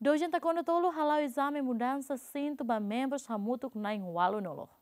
Dojen takono tolo halau exame mudança cinto ba membros hamutuk na walu nolo.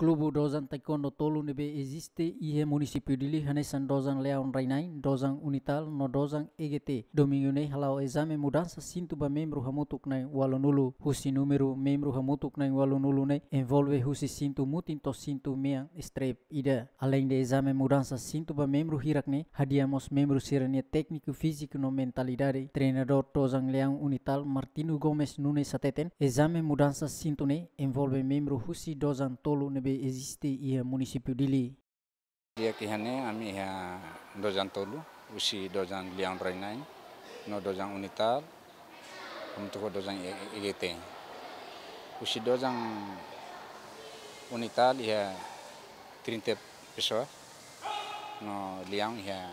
Klubu Dozan Taekwondo Tolu nebe existe ihe município de Hanesan Dozan Leão Rainai, Dozan Unital, no Dozan EGT. Domingo ne halau exame mudança cinto ba membro hamutuk nai walonulu. Husi número membro hamutuk nai walonulu ne envolve husi cinto mutinto cinto meang strep ida. Além de exame mudança cinto ba membro hirak ne, hadiamos membro sirania técnico físico no mentalidade. Treinador Dozan Leão Unital Martino Gomes Nunes Sateten. Exame mudança cinto ne envolve membro husi Dozan Tolu nebe be existe ia município Dili. Dia kihane ami ia dozan tolu, usi dozan liang rainai, no dozan unital, untuk dozan EGT. Usi dozan unital ia 30 pessoas, no liang ia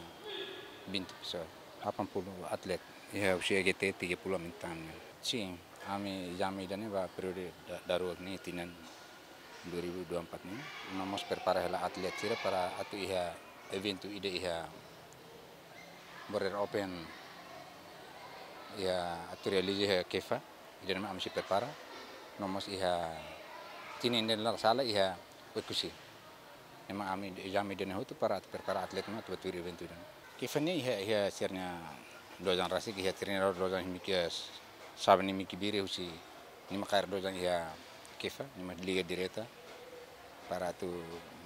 20 pessoas, 80 atlet. Ia usi EGT 30 mintan. Sim, ami jami dani ba periode daruak ni tinan 2024 ini nomos prepara hela atlet sira para atu iha evento ide iha borer open. Ya atu realize iha kefa ide nama amsi prepara nomos iha tini la sala iha wekusi Nema ami jami dene hutu para atu prepara atlet ma tu turi evento dan. Kefa ni iha iha sirnya dojan rasik iha tirina dojan himikias sabni mikibiri husi. Ni makair dojan iha kefa ni liga direta para tu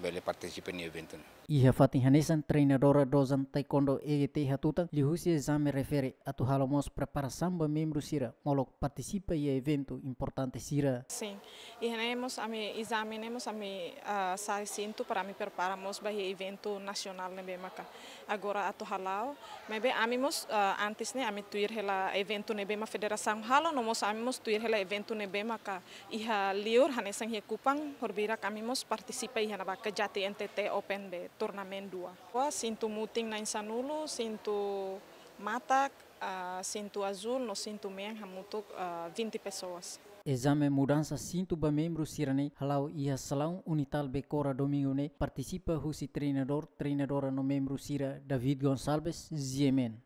bele participe ni evento. Iha Fatin Hanesan, treinadora dozan taekwondo EGT Hatuta, lihusi exame refere a tu halamos preparação ba membro sira, molok participa e evento importante sira. Sim, e nemos a mi exame nemos a mi uh, sai sinto para me preparamos ba evento nacional nebe maka. Agora a tu halau, mebe amimos uh, antes ne ami tuir hela evento nebe ma federação halo nomos amimos tuir hela evento nebe maka iha liur hanesan he kupang horbira kamimos participa iha na kejati NTT Open be turnamen dua. Wah, sinto muting na insanulo, sinto matak, uh, sinto azul, no sinto men hamutuk uh, 20 pessoas. Exame mudança cinto ba membro sirane halau ia salão unital becora domingo ne participa husi treinador treinadora no membro sira David Gonçalves Ziemen.